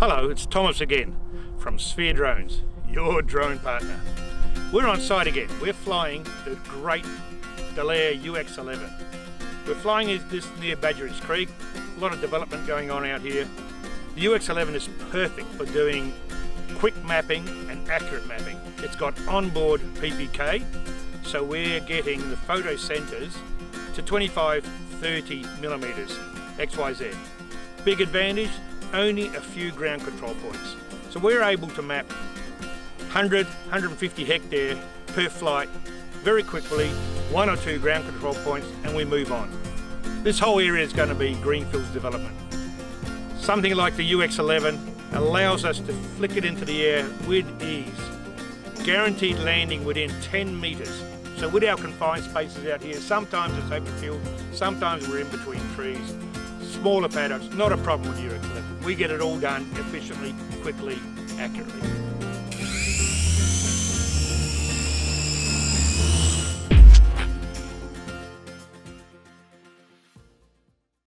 Hello, it's Thomas again from Sphere Drones, your drone partner. We're on site again. We're flying the great Delair UX-11. We're flying this near Badgerys Creek. A lot of development going on out here. The UX-11 is perfect for doing quick mapping and accurate mapping. It's got onboard PPK, so we're getting the photo centers to 25, 30 millimeters XYZ. Big advantage, only a few ground control points. So we're able to map 100, 150 hectare per flight very quickly, one or two ground control points, and we move on. This whole area is going to be greenfields development. Something like the UX-11 allows us to flick it into the air with ease. Guaranteed landing within 10 metres. So with our confined spaces out here, sometimes it's open field, sometimes we're in between trees, smaller paddocks, not a problem with UX-11. We get it all done efficiently, quickly, accurately.